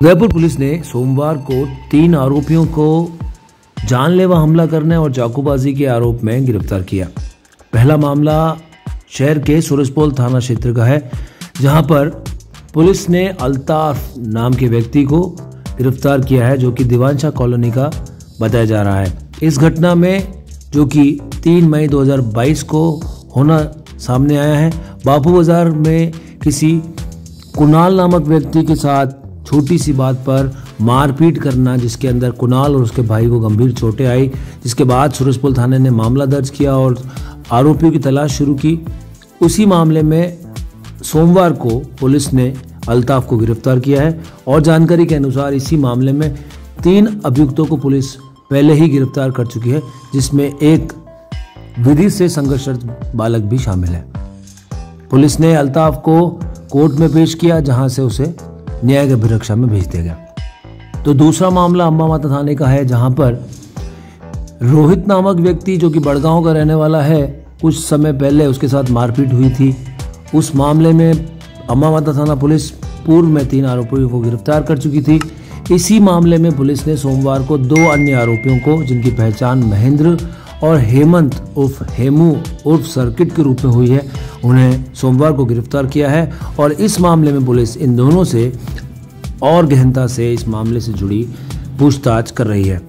Udaipur police ने सोमवार को तीन आरोपियों को जानलेवा हमला करने और चाकूबाजी के आरोप में गिरफ़्तार किया। पहला मामला शहर के सूरजपोल थाना क्षेत्र का है, जहाँ पर पुलिस ने अल्ताफ नाम के व्यक्ति को गिरफ़्तार किया है, जो कि दिवानशाह कॉलोनी का बताया जा रहा है। इस घटना में, जो कि 3 मई 2022 को होना सामने आया है, बापू बाज़ार में किसी कुणाल नामक व्यक्ति के साथ छोटी सी बात पर मारपीट करना जिसके अंदर कुणाल और उसके भाई को गंभीर चोटें आई, जिसके बाद सूरजपुर थाने ने मामला दर्ज किया और आरोपियों की तलाश शुरू की। उसी मामले में सोमवार को पुलिस ने अल्ताफ को गिरफ़्तार किया है और जानकारी के अनुसार इसी मामले में तीन अभियुक्तों को पुलिस पहले ही गिरफ़्तार कर चुकी है, जिसमें एक विधि से संघर्षरत बालक भी शामिल है। पुलिस ने अल्ताफ को कोर्ट में पेश किया, जहाँ से उसे न्यायिक अभिरक्षा में भेज दिया गया। तो दूसरा मामला अम्बा माता थाने का है, जहाँ पर रोहित नामक व्यक्ति, जो कि बड़गांव का रहने वाला है, कुछ समय पहले उसके साथ मारपीट हुई थी। उस मामले में अम्बा माता थाना पुलिस पूर्व में तीन आरोपियों को गिरफ़्तार कर चुकी थी। इसी मामले में पुलिस ने सोमवार को दो अन्य आरोपियों को, जिनकी पहचान महेंद्र और हेमंत उर्फ़ हेमू उर्फ़ सर्किट के रूप में हुई है। उन्हें सोमवार को गिरफ़्तार किया है और इस मामले में पुलिस इन दोनों से और गहनता से इस मामले से जुड़ी पूछताछ कर रही है।